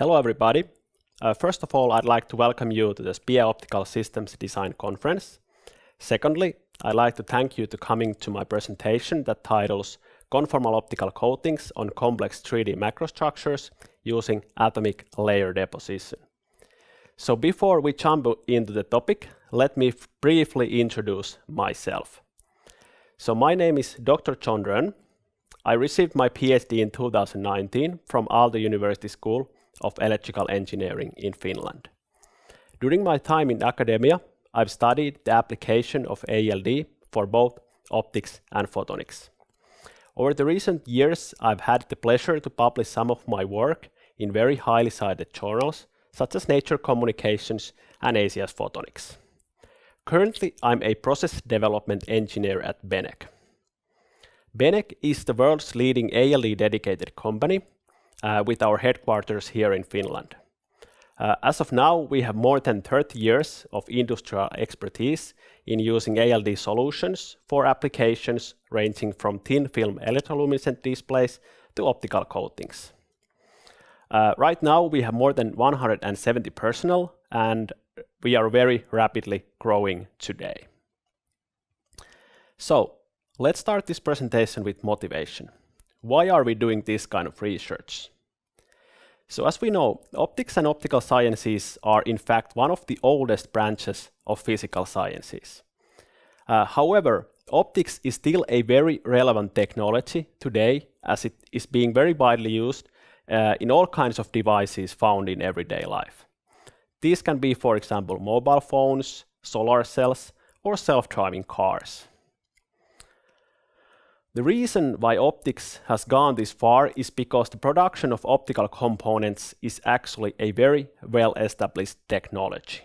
Hello, everybody. Uh, first of all, I'd like to welcome you to the SPIE Optical Systems Design Conference. Secondly, I'd like to thank you to coming to my presentation that titles Conformal Optical Coatings on Complex 3D Macrostructures using Atomic Layer Deposition. So before we jump into the topic, let me briefly introduce myself. So my name is Dr. John. I received my PhD in 2019 from Aalto University School of Electrical Engineering in Finland. During my time in academia, I've studied the application of ALD for both optics and photonics. Over the recent years, I've had the pleasure to publish some of my work in very highly cited journals, such as Nature Communications and ACS Photonics. Currently, I'm a process development engineer at Beneq. Beneq is the world's leading ALD dedicated company with our headquarters here in Finland. Uh, as of now, we have more than 30 years of industrial expertise in using ALD solutions for applications ranging from thin film electroluminescent displays to optical coatings. Uh, right now, we have more than 170 personnel, and we are very rapidly growing today. So let's start this presentation with motivation. Why are we doing this kind of research? So as we know, optics and optical sciences are in fact one of the oldest branches of physical sciences. Uh, however, optics is still a very relevant technology today as it is being very widely used uh, in all kinds of devices found in everyday life. These can be, for example, mobile phones, solar cells, or self-driving cars. The reason why optics has gone this far is because the production of optical components is actually a very well-established technology.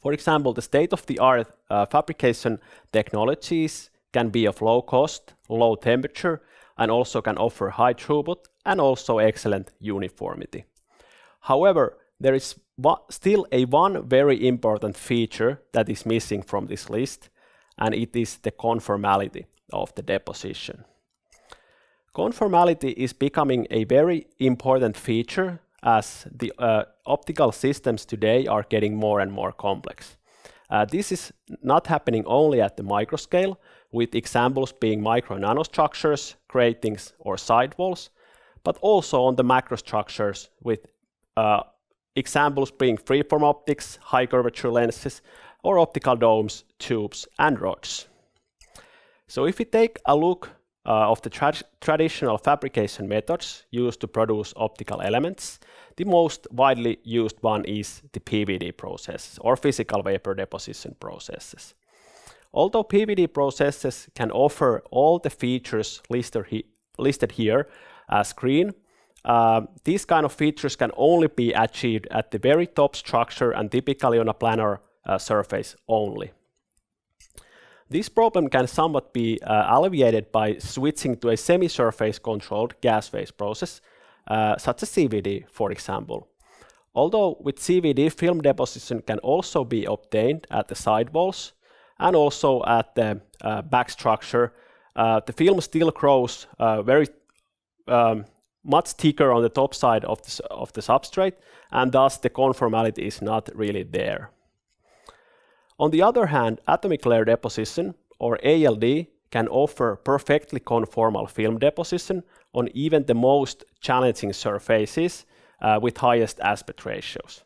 For example, the state-of-the-art uh, fabrication technologies can be of low cost, low temperature, and also can offer high throughput and also excellent uniformity. However, there is still a one very important feature that is missing from this list, and it is the conformality of the deposition. Conformality is becoming a very important feature as the uh, optical systems today are getting more and more complex. Uh, this is not happening only at the microscale, with examples being micro nanostructures, gratings, or sidewalls, but also on the macrostructures with uh, examples being freeform optics, high curvature lenses, or optical domes, tubes, and rods. So if we take a look uh, of the tra traditional fabrication methods used to produce optical elements, the most widely used one is the PVD process or physical vapor deposition processes. Although PVD processes can offer all the features listed, he listed here as green, uh, these kind of features can only be achieved at the very top structure and typically on a planar uh, surface only. This problem can somewhat be uh, alleviated by switching to a semi-surface controlled gas phase process, uh, such as CVD, for example. Although with CVD, film deposition can also be obtained at the sidewalls and also at the uh, back structure, uh, the film still grows uh, very um, much thicker on the top side of the, of the substrate, and thus the conformality is not really there. On the other hand, atomic layer deposition, or ALD, can offer perfectly conformal film deposition on even the most challenging surfaces uh, with highest aspect ratios.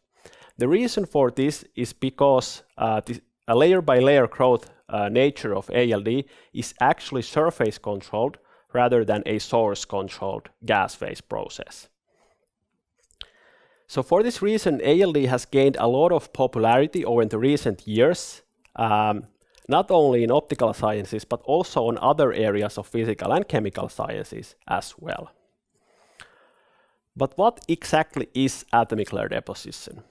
The reason for this is because uh, the, a layer by layer growth uh, nature of ALD is actually surface controlled rather than a source-controlled gas phase process. So for this reason, ALD has gained a lot of popularity over the recent years, um, not only in optical sciences, but also in other areas of physical and chemical sciences as well. But what exactly is atomic layer deposition?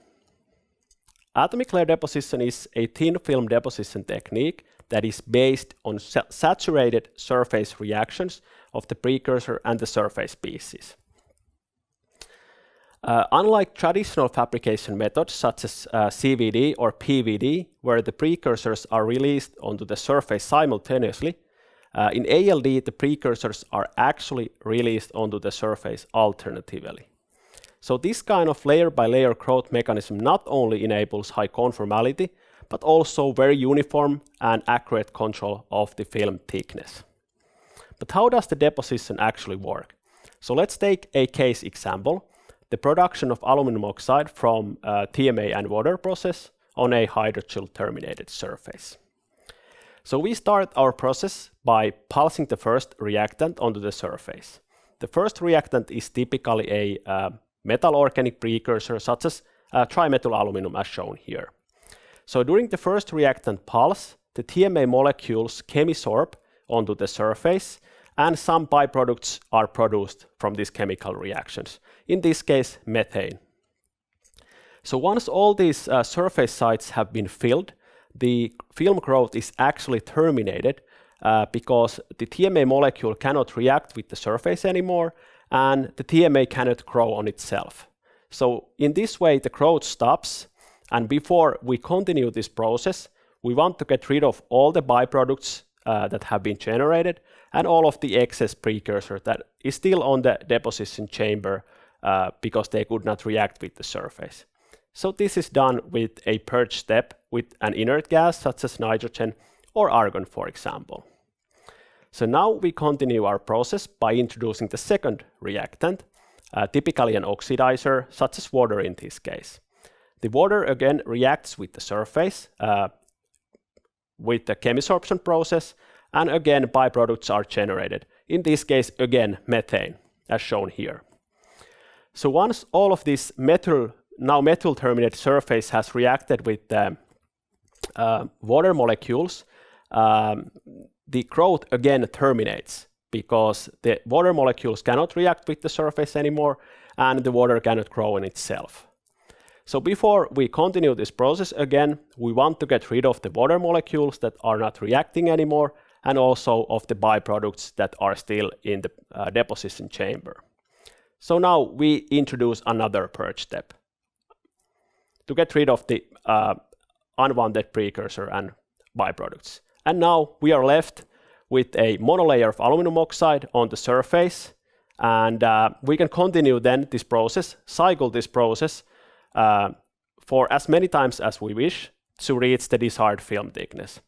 Atomic layer deposition is a thin film deposition technique that is based on sa saturated surface reactions of the precursor and the surface species. Uh, unlike traditional fabrication methods such as uh, CVD or PVD, where the precursors are released onto the surface simultaneously, uh, in ALD the precursors are actually released onto the surface alternatively. So this kind of layer-by-layer -layer growth mechanism not only enables high conformality, but also very uniform and accurate control of the film thickness. But how does the deposition actually work? So let's take a case example, the production of aluminum oxide from uh, TMA and water process on a hydroxyl terminated surface. So we start our process by pulsing the first reactant onto the surface. The first reactant is typically a uh, metal organic precursor such as uh, trimethyl aluminum as shown here. So during the first reactant pulse, the TMA molecules chemisorb onto the surface and some byproducts are produced from these chemical reactions. In this case, methane. So once all these uh, surface sites have been filled, the film growth is actually terminated uh, because the TMA molecule cannot react with the surface anymore and the TMA cannot grow on itself. So in this way, the growth stops. And before we continue this process, we want to get rid of all the byproducts uh, that have been generated and all of the excess precursor that is still on the deposition chamber uh, because they could not react with the surface. So this is done with a purge step with an inert gas such as nitrogen or argon, for example. So now we continue our process by introducing the second reactant, uh, typically an oxidizer, such as water in this case. The water again reacts with the surface uh, with the chemisorption process, and again byproducts are generated. In this case, again, methane, as shown here. So once all of this metal, now metal terminated surface has reacted with the uh, water molecules, um, the growth again terminates because the water molecules cannot react with the surface anymore and the water cannot grow in itself. So before we continue this process again, we want to get rid of the water molecules that are not reacting anymore and also of the byproducts that are still in the uh, deposition chamber. So now we introduce another purge step to get rid of the uh, unwanted precursor and byproducts. And now we are left with a monolayer of aluminum oxide on the surface. And uh, we can continue then this process, cycle this process uh, for as many times as we wish to reach the desired film thickness.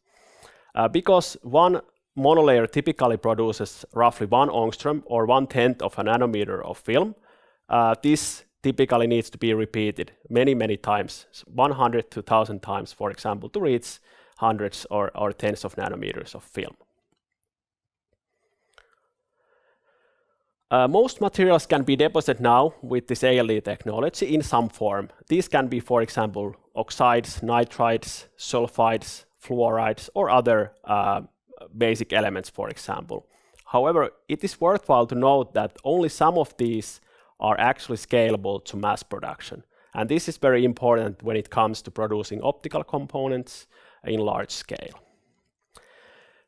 Uh, because one monolayer typically produces roughly one angstrom or one tenth of a nanometer of film, uh, this typically needs to be repeated many, many times, 100 to 1000 times, for example, to reach hundreds or, or tens of nanometers of film. Uh, most materials can be deposited now with this ALD technology in some form. These can be, for example, oxides, nitrides, sulfides, fluorides, or other uh, basic elements, for example. However, it is worthwhile to note that only some of these are actually scalable to mass production. And this is very important when it comes to producing optical components in large scale.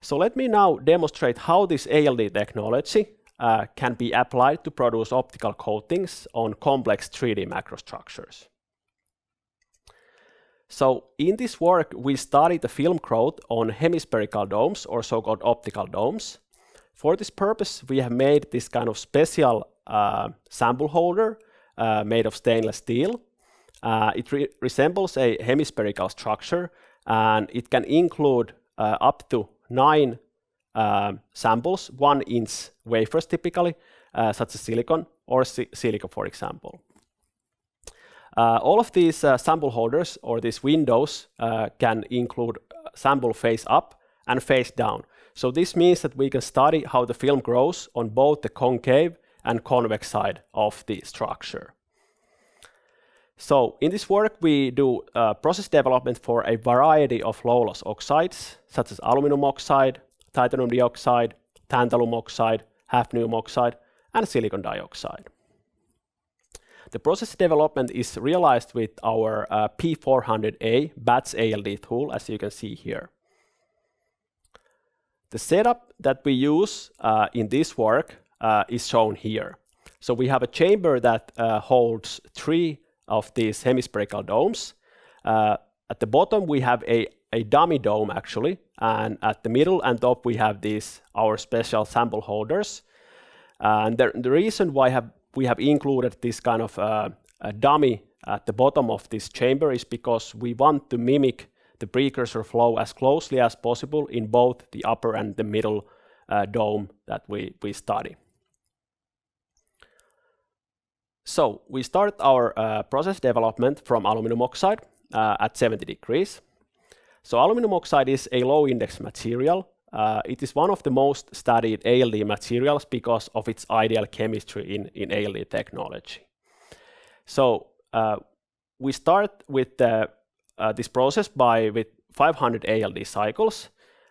So let me now demonstrate how this ALD technology uh, can be applied to produce optical coatings on complex 3D macrostructures. So in this work, we studied the film growth on hemispherical domes or so-called optical domes. For this purpose, we have made this kind of special uh, sample holder uh, made of stainless steel. Uh, it re resembles a hemispherical structure and it can include up to nine samples, one inch wafers typically, such as silicon or si silica, for example. Uh, all of these uh, sample holders or these windows uh, can include sample face up and face down. So this means that we can study how the film grows on both the concave and convex side of the structure. So in this work, we do uh, process development for a variety of low-loss oxides, such as aluminum oxide, titanium dioxide, tantalum oxide, hafnium oxide, and silicon dioxide. The process development is realized with our uh, P400A batch ALD tool, as you can see here. The setup that we use uh, in this work uh, is shown here. So we have a chamber that uh, holds three of these hemispherical domes. Uh, at the bottom, we have a, a dummy dome, actually, and at the middle and top, we have these, our special sample holders. And the, the reason why I have, we have included this kind of uh, dummy at the bottom of this chamber is because we want to mimic the precursor flow as closely as possible in both the upper and the middle uh, dome that we, we study. So we start our uh, process development from aluminum oxide uh, at 70 degrees. So aluminum oxide is a low index material. Uh, it is one of the most studied ALD materials because of its ideal chemistry in, in ALD technology. So uh, we start with the, uh, this process by with 500 ALD cycles,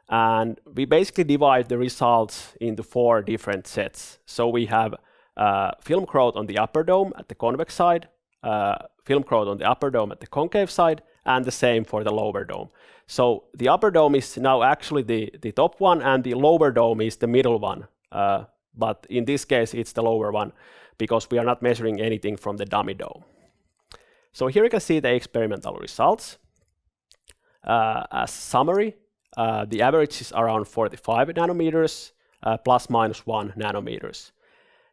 and we basically divide the results into four different sets. So we have uh, film growth on the upper dome at the convex side, uh, film growth on the upper dome at the concave side, and the same for the lower dome. So the upper dome is now actually the, the top one, and the lower dome is the middle one. Uh, but in this case, it's the lower one because we are not measuring anything from the dummy dome. So here you can see the experimental results. Uh, as summary, uh, the average is around 45 nanometers, uh, plus minus 1 nanometers.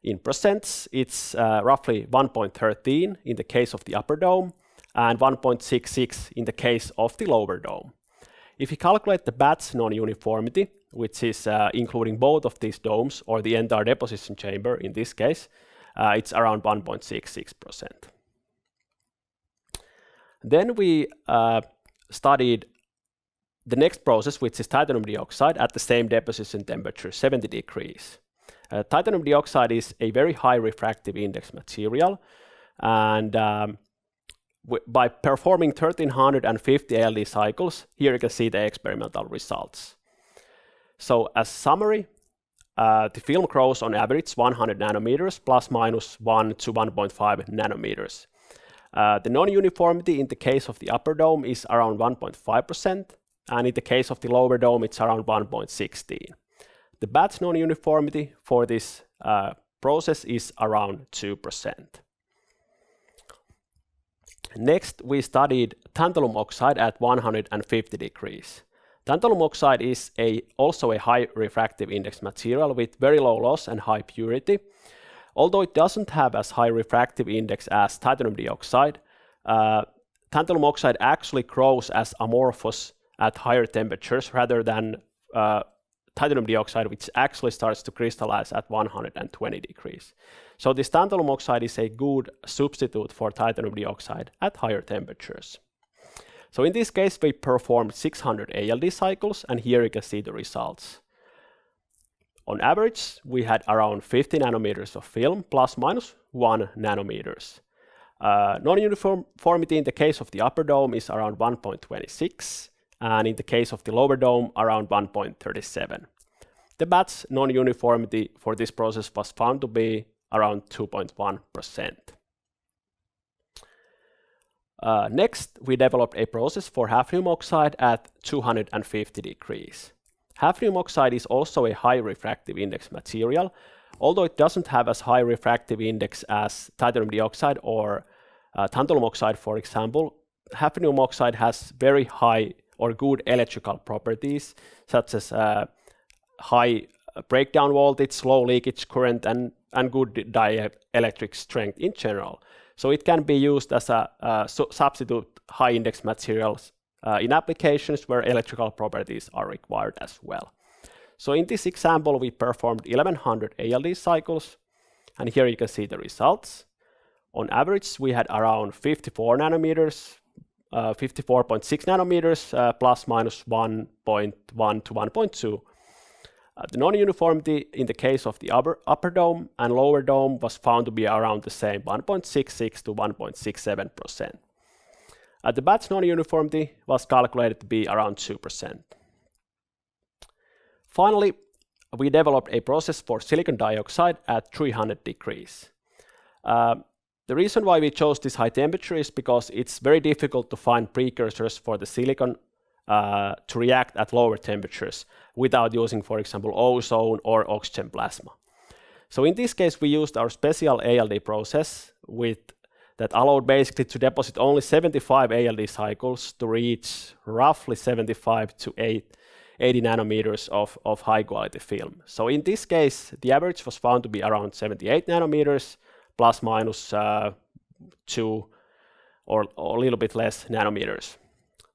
In percents, it's uh, roughly 1.13 in the case of the upper dome and 1.66 in the case of the lower dome. If you calculate the batch non-uniformity, which is uh, including both of these domes or the entire deposition chamber in this case, uh, it's around 1.66%. Then we uh, studied the next process, which is titanium dioxide at the same deposition temperature, 70 degrees. Uh, titanium dioxide is a very high refractive index material, and um, by performing 1350 ALD cycles, here you can see the experimental results. So as summary, uh, the film grows on average 100 nanometers plus minus 1 to 1.5 nanometers. Uh, the non-uniformity in the case of the upper dome is around 1.5%, and in the case of the lower dome, it's around 1.16. The batch non-uniformity for this uh, process is around 2%. Next, we studied tantalum oxide at 150 degrees. Tantalum oxide is a, also a high refractive index material with very low loss and high purity. Although it doesn't have as high refractive index as titanium dioxide, uh, tantalum oxide actually grows as amorphous at higher temperatures rather than uh, titanium dioxide, which actually starts to crystallize at 120 degrees. So this tantalum oxide is a good substitute for titanium dioxide at higher temperatures. So in this case, we performed 600 ALD cycles, and here you can see the results. On average, we had around 50 nanometers of film, plus minus 1 nanometers. Uh, Non-uniformity in the case of the upper dome is around 1.26, and in the case of the lower dome, around 1.37. The batch non-uniformity for this process was found to be around 2.1%. Uh, next, we developed a process for hafnium oxide at 250 degrees. Hafnium oxide is also a high refractive index material, although it doesn't have as high refractive index as titanium dioxide or uh, tantalum oxide, for example. Hafnium oxide has very high or good electrical properties, such as uh, high breakdown voltage, low leakage current, and, and good dielectric strength in general. So it can be used as a, a substitute high index materials uh, in applications where electrical properties are required as well. So in this example, we performed 1100 ALD cycles, and here you can see the results. On average, we had around 54 nanometers, uh, 54.6 nanometers, uh, plus minus 1.1 to 1.2. Uh, the non-uniformity in the case of the upper, upper dome and lower dome was found to be around the same, 1.66 to 1.67%. Uh, the batch non-uniformity was calculated to be around 2%. Finally, we developed a process for silicon dioxide at 300 degrees. Uh, the reason why we chose this high temperature is because it's very difficult to find precursors for the silicon uh, to react at lower temperatures without using, for example, ozone or oxygen plasma. So in this case, we used our special ALD process with that allowed basically to deposit only 75 ALD cycles to reach roughly 75 to 8, 80 nanometers of, of high quality film. So in this case, the average was found to be around 78 nanometers, plus minus uh, 2 or, or a little bit less nanometers.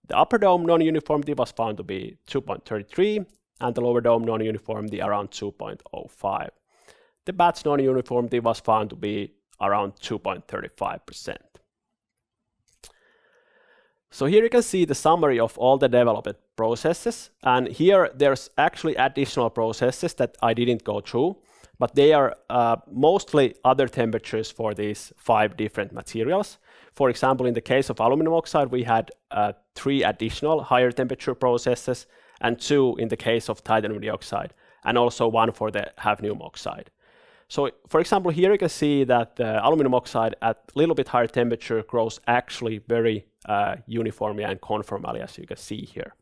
The upper dome non-uniformity was found to be 2.33 and the lower dome non-uniformity around 2.05. The batch non-uniformity was found to be around 2.35%. So here you can see the summary of all the developed processes. And here there's actually additional processes that I didn't go through, but they are uh, mostly other temperatures for these five different materials. For example, in the case of aluminum oxide, we had uh, three additional higher temperature processes and two in the case of titanium dioxide, and also one for the hafnium oxide. So for example, here you can see that the aluminum oxide at a little bit higher temperature grows actually very uh, uniformly and conformally, as you can see here.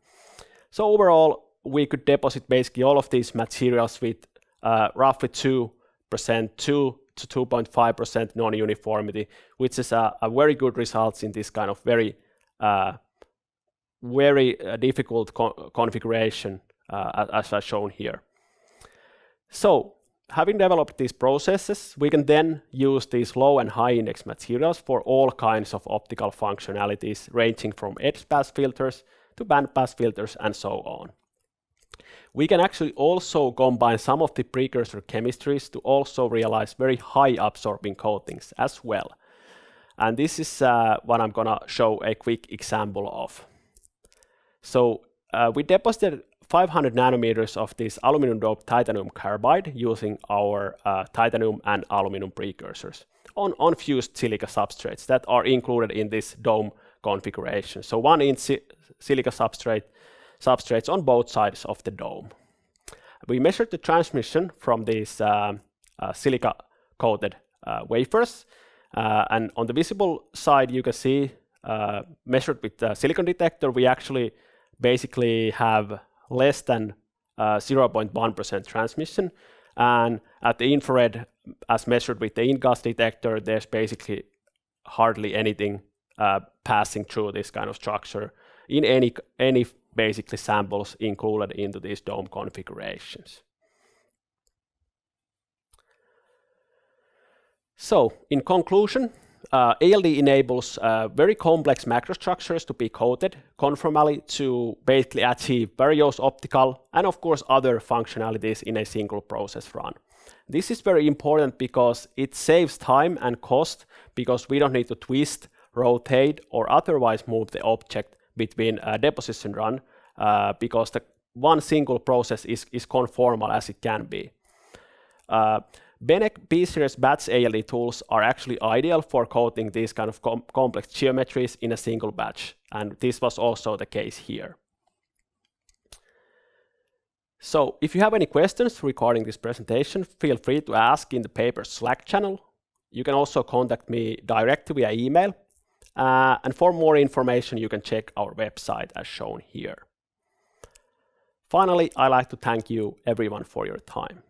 So overall, we could deposit basically all of these materials with roughly 2%, 2 to 2.5% non-uniformity, which is a, a, very good result in this kind of very, uh, very uh, difficult co configuration uh, as I've shown here. So having developed these processes, we can then use these low and high index materials for all kinds of optical functionalities, ranging from edge pass filters to band pass filters and so on. We can actually also combine some of the precursor chemistries to also realize very high absorbing coatings as well. And this is uh, what I'm gonna show a quick example of. So uh, we deposited 500 nanometers of this aluminum doped titanium carbide using our uh, titanium and aluminum precursors on, on fused silica substrates that are included in this dome configuration. So one inch si silica substrate substrates on both sides of the dome. We measured the transmission from these uh, uh, silica coated uh, wafers and on the visible side you can see measured with the silicon detector we actually basically have less than 0.1% uh, transmission. And at the infrared, as measured with the InGaAs detector, there's basically hardly anything uh, passing through this kind of structure in any, any basically samples included into these dome configurations. So, in conclusion, uh, ALD enables uh, very complex macrostructures to be coated conformally to basically achieve various optical and of course other functionalities in a single process run. This is very important because it saves time and cost because we don't need to twist, rotate or otherwise move the object between a deposition run uh, because the one single process is, is conformal as it can be. Uh, Beneq B-series batch ALD tools are actually ideal for coating these kind of com complex geometries in a single batch, and this was also the case here. So if you have any questions regarding this presentation, feel free to ask in the paper Slack channel. You can also contact me directly via email. Uh, and for more information, you can check our website as shown here. Finally, I'd like to thank you everyone for your time.